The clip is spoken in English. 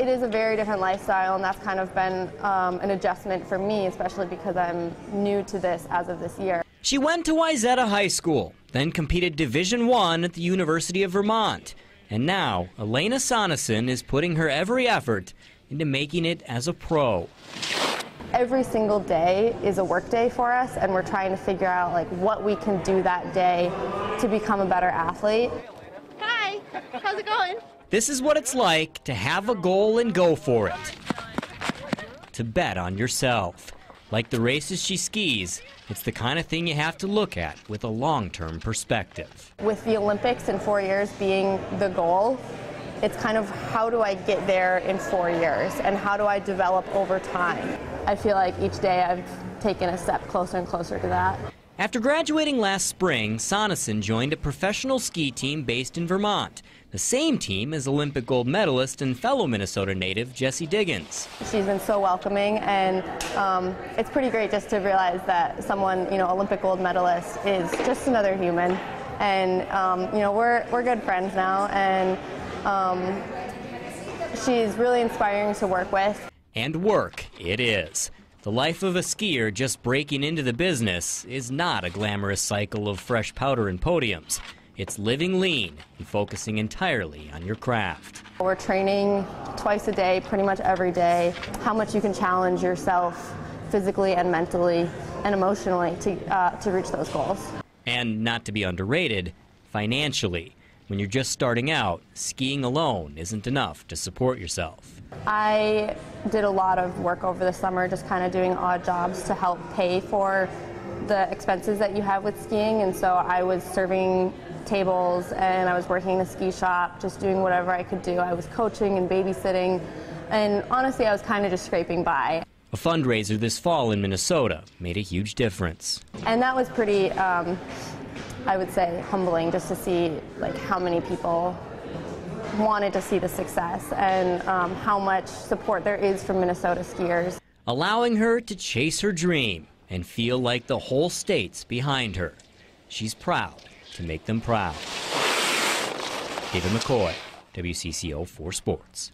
it is a very different lifestyle, and that's kind of been um, an adjustment for me, especially because I'm new to this as of this year. She went to Wayzata High School, then competed Division One at the University of Vermont. And now, Alayna Sonnesyn is putting her every effort into making it as a pro. Every single day is a work day for us, and we're trying to figure out like what we can do that day to become a better athlete. Hi, how's it going? This is what it's like to have a goal and go for it. To bet on yourself. Like the races she skis, it's the kind of thing you have to look at with a long-term perspective. With the Olympics in four years being the goal, it's kind of how do I get there in four years and how do I develop over time. I feel like each day I've taken a step closer and closer to that. After graduating last spring, Sonnesyn joined a professional ski team based in Vermont, the same team as Olympic gold medalist and fellow Minnesota native Jessie Diggins. She's been so welcoming, and um, it's pretty great just to realize that someone, you know, Olympic gold medalist is just another human. And, um, you know, we're, we're good friends now, and um, she's really inspiring to work with. And work it is. The life of a skier just breaking into the business is not a glamorous cycle of fresh powder and podiums. It's living lean and focusing entirely on your craft. We're training twice a day, pretty much every day, how much you can challenge yourself physically and mentally and emotionally to, uh, to reach those goals. And not to be underrated, financially. When you're just starting out, skiing alone isn't enough to support yourself. I did a lot of work over the summer, just kind of doing odd jobs to help pay for the expenses that you have with skiing. And so I was serving tables and I was working in a ski shop, just doing whatever I could do. I was coaching and babysitting. And honestly, I was kind of just scraping by. A fundraiser this fall in Minnesota made a huge difference. And that was pretty, um, I would say, humbling just to see like how many people wanted to see the success and um, how much support there is from Minnesota skiers. Allowing her to chase her dream and feel like the whole state's behind her. She's proud to make them proud. David McCoy, WCCO 4 Sports.